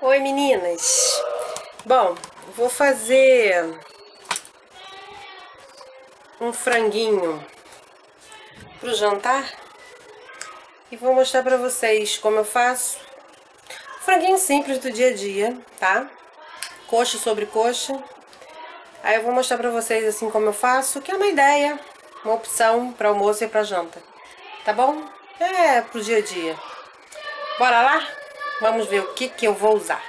Oi meninas! Bom, vou fazer um franguinho pro jantar e vou mostrar pra vocês como eu faço. Franguinho simples do dia a dia, tá? Coxa sobre coxa. Aí eu vou mostrar pra vocês assim como eu faço, que é uma ideia, uma opção para almoço e pra janta. Tá bom? É pro dia a dia. Bora lá? Vamos ver o que que eu vou usar.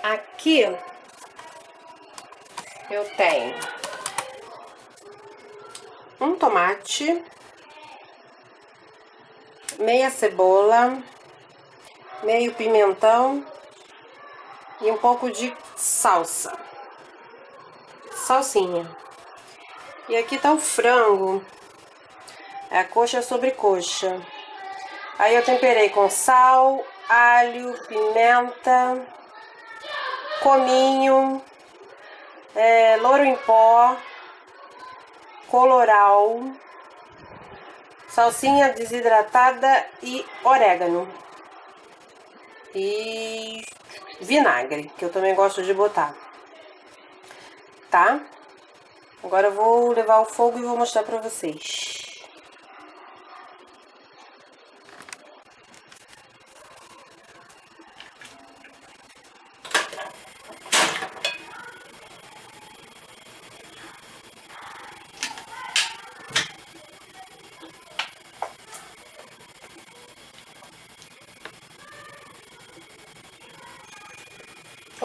Aqui eu tenho um tomate, meia cebola, meio pimentão e um pouco de salsa, salsinha. E aqui tá o frango, é a coxa sobre coxa. Aí eu temperei com sal, alho, pimenta, cominho, é, louro em pó, coloral, salsinha desidratada e orégano. E vinagre, que eu também gosto de botar. Tá? Agora eu vou levar o fogo e vou mostrar pra vocês.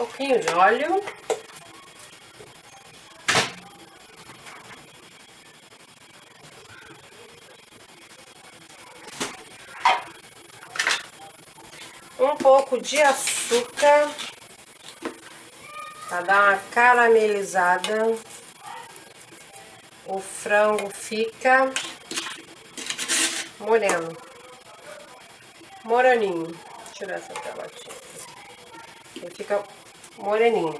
Pouquinho de óleo. Um pouco de açúcar para dar uma caramelizada. O frango fica moreno, moraninho. Vou tirar essa pelotinha. Ele fica moreninho.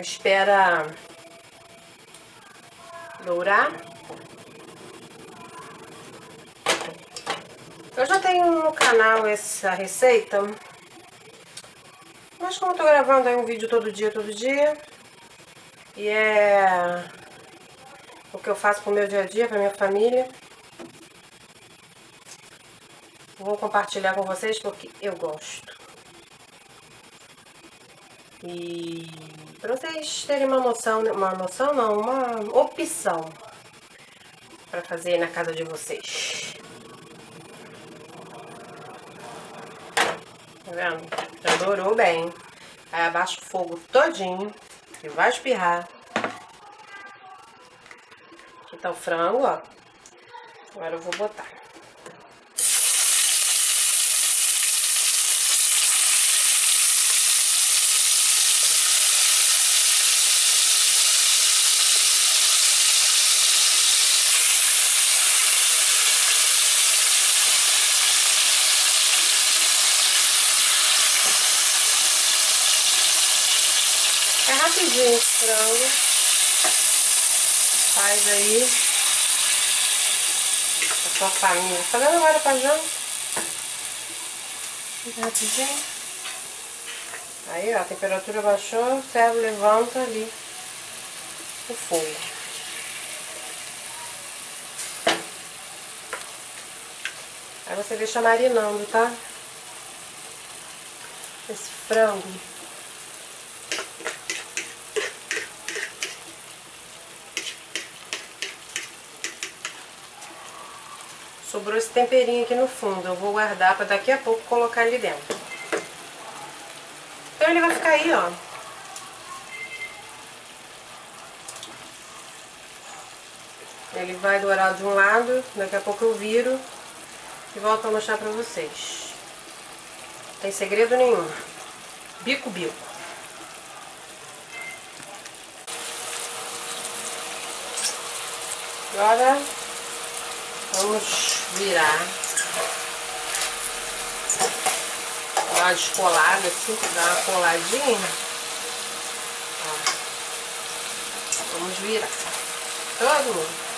Espera dourar. Eu já tenho no canal essa receita mas como eu tô gravando aí um vídeo todo dia, todo dia, e é o que eu faço pro meu dia a dia, pra minha família, vou compartilhar com vocês porque eu gosto. E para vocês terem uma noção, uma noção não, uma opção para fazer na casa de vocês. Tá vendo? Já dourou bem. Aí abaixa o fogo todinho, que vai espirrar. Aqui tá o frango, ó. Agora eu vou botar. É rapidinho esse frango. Faz aí. A sua família. Tá dando agora pra janta? Rapidinho. Aí, ó, a temperatura baixou, serve, levanta ali o fogo. Aí você deixa marinando, tá? Esse frango. Sobrou esse temperinho aqui no fundo. Eu vou guardar para daqui a pouco colocar ali dentro. Então ele vai ficar aí, ó. Ele vai dourar de um lado, daqui a pouco eu viro e volto a mostrar pra vocês. Não tem segredo nenhum. Bico, bico. Agora Vamos virar Dá uma descolada assim, dá uma coladinha. Ó. Vamos virar. Todo mundo.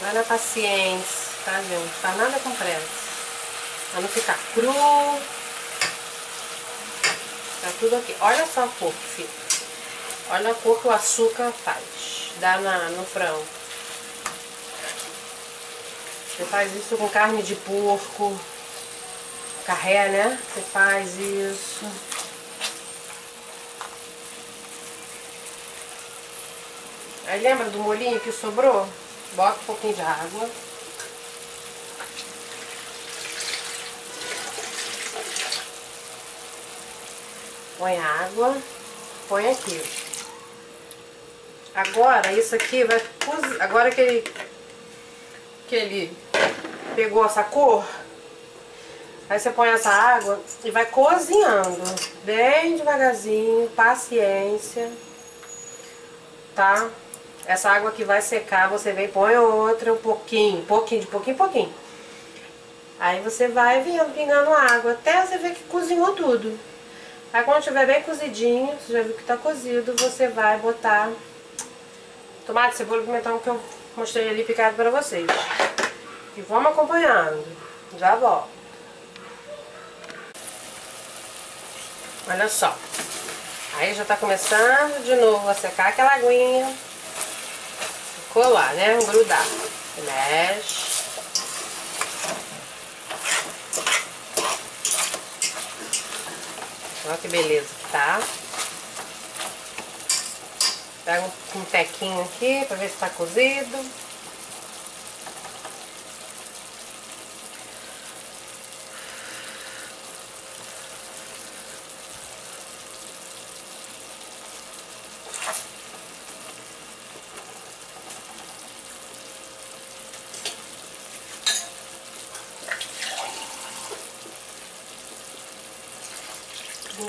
Vai na paciência, tá, gente? Faz nada com pressa. Pra não ficar cru. Tá tudo aqui. Olha só a cor que fica. Olha a cor que o açúcar faz. Dá na, no frango. Você faz isso com carne de porco. Carré, né? Você faz isso. Aí lembra do molinho que sobrou? Bota um pouquinho de água. Põe água. Põe aqui. Agora, isso aqui vai. Agora que ele, que ele pegou essa cor, aí você põe essa água e vai cozinhando. Bem devagarzinho, paciência. Tá? Essa água que vai secar, você vem põe outra, um pouquinho, pouquinho, de pouquinho pouquinho. Aí você vai vindo, pingando água, até você ver que cozinhou tudo. Aí quando estiver bem cozidinho, você já viu que tá cozido, você vai botar tomate, cebola e pimentão que eu mostrei ali picado pra vocês. E vamos acompanhando. Já volto. Olha só. Aí já tá começando de novo a secar aquela aguinha colar, né? Grudar. Mexe. Olha que beleza que tá. Pega um, tequinho aqui pra ver se tá cozido.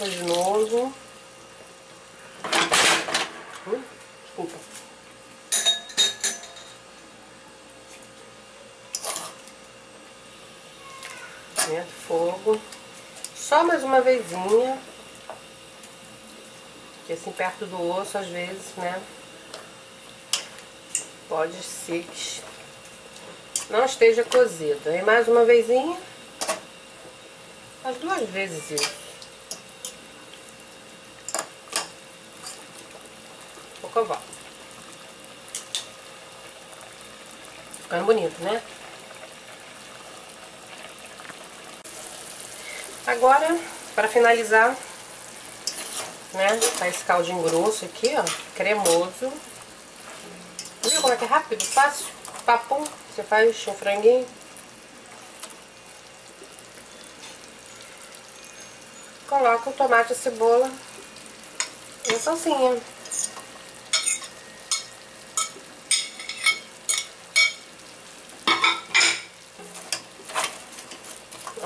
De novo. Hum, desculpa. Né, fogo. Só mais uma vezinha. Porque assim perto do osso, às vezes, né? Pode ser que não esteja cozido. Aí mais uma vezinha. As duas vezes isso. Escovar. Ficando bonito, né? Agora, para finalizar, né, tá esse caldinho grosso aqui, ó, cremoso. Viu como é que é rápido, fácil? Papum, você faz um franguinho. Coloca o tomate a cebola e a salsinha.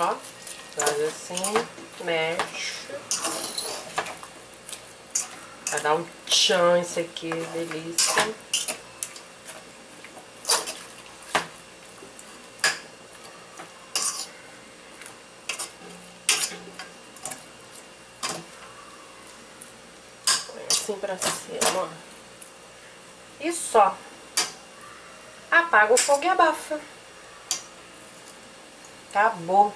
Ó, faz assim, mexe. Vai dar um tchan isso aqui, delícia. Assim pra cima, ó. E só. Apaga o fogo e abafa. Acabou.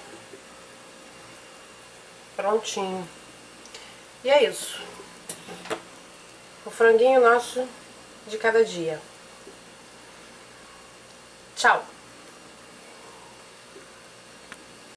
Prontinho. E é isso. O franguinho nosso de cada dia. Tchau.